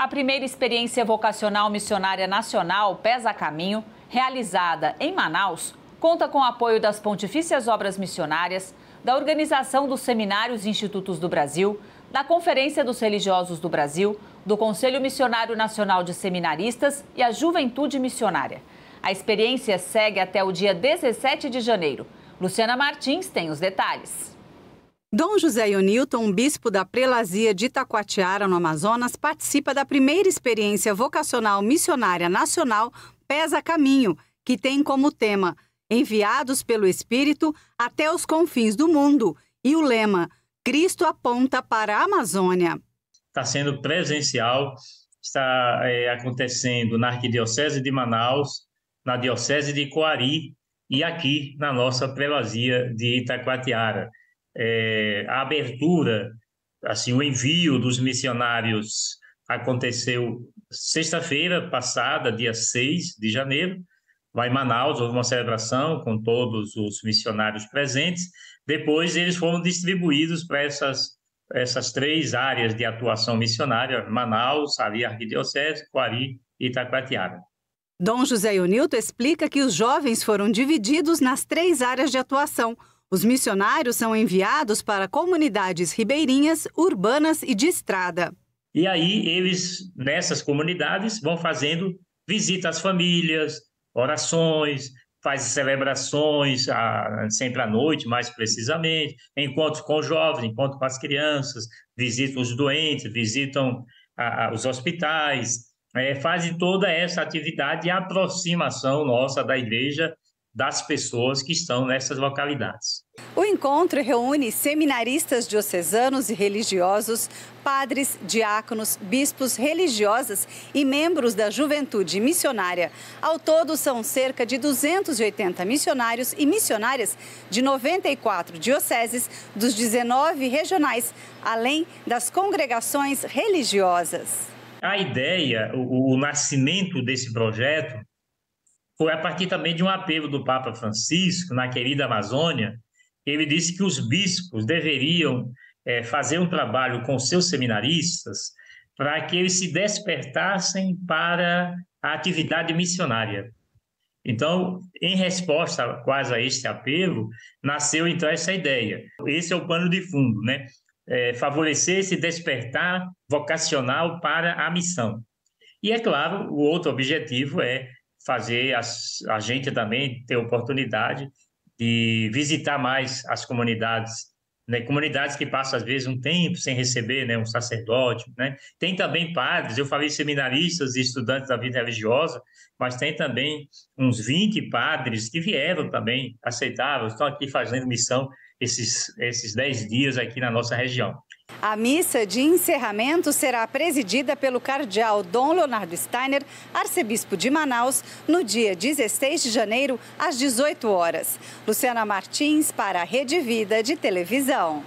A primeira experiência vocacional missionária nacional, Pesa Caminho, realizada em Manaus, conta com o apoio das Pontifícias Obras Missionárias, da Organização dos Seminários e Institutos do Brasil, da Conferência dos Religiosos do Brasil, do Conselho Missionário Nacional de Seminaristas e a Juventude Missionária. A experiência segue até o dia 17 de janeiro. Luciana Martins tem os detalhes. Dom José Ionilton, bispo da prelazia de Itacoatiara, no Amazonas, participa da primeira experiência vocacional missionária nacional Pesa Caminho, que tem como tema Enviados pelo Espírito até os confins do mundo e o lema Cristo aponta para a Amazônia. Está sendo presencial, está é, acontecendo na Arquidiocese de Manaus, na Diocese de Coari e aqui na nossa prelazia de Itacoatiara é, a abertura, assim, o envio dos missionários aconteceu sexta-feira passada, dia 6 de janeiro, lá em Manaus, houve uma celebração com todos os missionários presentes. Depois, eles foram distribuídos para essas, essas três áreas de atuação missionária: Manaus, ali, Arquidiocese, Coari e Itacoatiara. Dom José Ionilto explica que os jovens foram divididos nas três áreas de atuação: os missionários são enviados para comunidades ribeirinhas, urbanas e de estrada. E aí eles, nessas comunidades, vão fazendo visita às famílias, orações, faz celebrações, sempre à noite, mais precisamente, encontros com jovens, encontros com as crianças, visitam os doentes, visitam os hospitais, é, fazem toda essa atividade de aproximação nossa da igreja das pessoas que estão nessas localidades. O encontro reúne seminaristas diocesanos e religiosos, padres, diáconos, bispos, religiosas e membros da juventude missionária. Ao todo, são cerca de 280 missionários e missionárias de 94 dioceses dos 19 regionais, além das congregações religiosas. A ideia, o, o nascimento desse projeto foi a partir também de um apelo do Papa Francisco na querida Amazônia. Ele disse que os bispos deveriam é, fazer um trabalho com seus seminaristas para que eles se despertassem para a atividade missionária. Então, em resposta quase a este apelo, nasceu então essa ideia. Esse é o pano de fundo, né? É, favorecer esse despertar vocacional para a missão. E é claro, o outro objetivo é fazer as, a gente também ter oportunidade de visitar mais as comunidades, né? comunidades que passam às vezes um tempo sem receber né? um sacerdote, né? Tem também padres, eu falei seminaristas e estudantes da vida religiosa, mas tem também uns 20 padres que vieram também, aceitaram, estão aqui fazendo missão esses, esses 10 dias aqui na nossa região. A missa de encerramento será presidida pelo cardeal Dom Leonardo Steiner, arcebispo de Manaus, no dia 16 de janeiro, às 18 horas. Luciana Martins, para a Rede Vida de Televisão.